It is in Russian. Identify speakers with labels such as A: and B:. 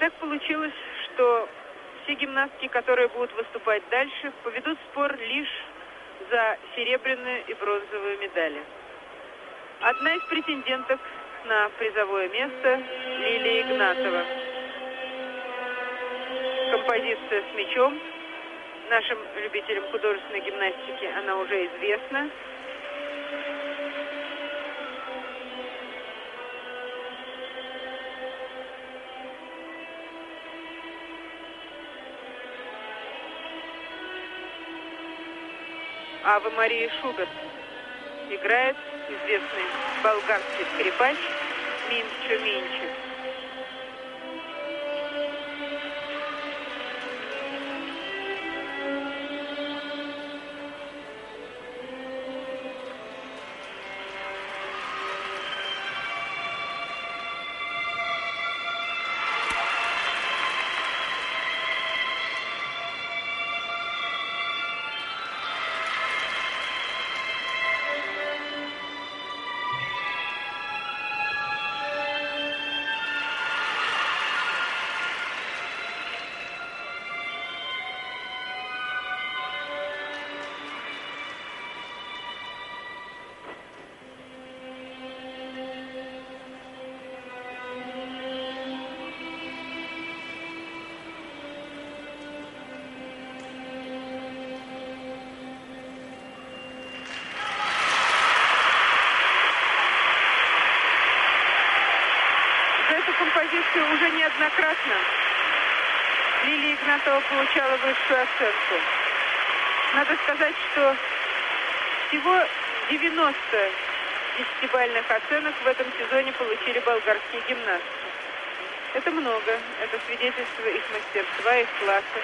A: так получилось, что все гимнастки, которые будут выступать дальше, поведут спор лишь за серебряную и бронзовую медали. Одна из претенденток на призовое место Лилия Игнатова. Композиция с мячом. Нашим любителям художественной гимнастики она уже известна. Ава Мария Шуберт играет известный болгарский скрипач Минчо Минчик. Композицию уже неоднократно Лилия Игнатова получала высшую оценку. Надо сказать, что всего 90 десятибальных оценок в этом сезоне получили болгарские гимнастки. Это много. Это свидетельство их мастерства, их класса.